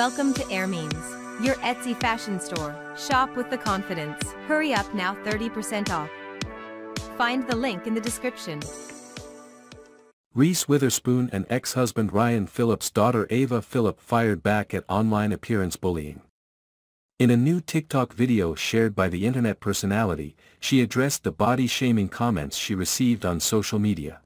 Welcome to Air Means, your Etsy fashion store. Shop with the confidence. Hurry up now 30% off. Find the link in the description. Reese Witherspoon and ex-husband Ryan Phillippe's daughter Ava Phillippe fired back at online appearance bullying. In a new TikTok video shared by the internet personality, she addressed the body-shaming comments she received on social media.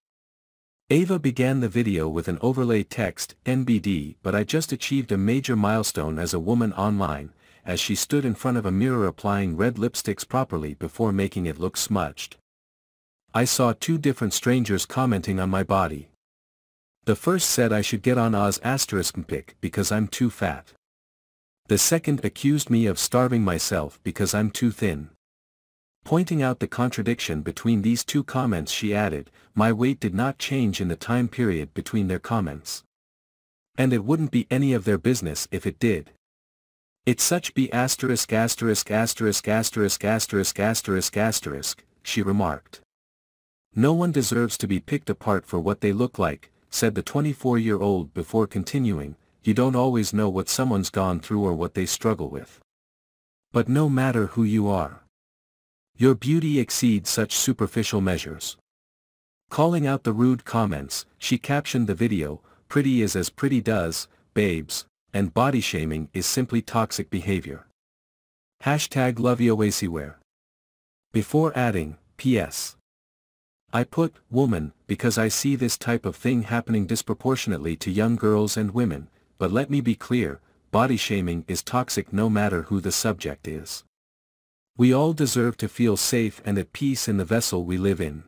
Ava began the video with an overlay text, NBD but I just achieved a major milestone as a woman online, as she stood in front of a mirror applying red lipsticks properly before making it look smudged. I saw two different strangers commenting on my body. The first said I should get on Oz asterisk pic because I'm too fat. The second accused me of starving myself because I'm too thin. Pointing out the contradiction between these two comments she added, my weight did not change in the time period between their comments. And it wouldn't be any of their business if it did. It's such be asterisk asterisk asterisk asterisk asterisk asterisk asterisk, she remarked. No one deserves to be picked apart for what they look like, said the 24-year-old before continuing, you don't always know what someone's gone through or what they struggle with. But no matter who you are. Your beauty exceeds such superficial measures. Calling out the rude comments, she captioned the video, pretty is as pretty does, babes, and body shaming is simply toxic behavior. Hashtag LoveYoACWear. Before adding, P.S. I put, woman, because I see this type of thing happening disproportionately to young girls and women, but let me be clear, body shaming is toxic no matter who the subject is. We all deserve to feel safe and at peace in the vessel we live in.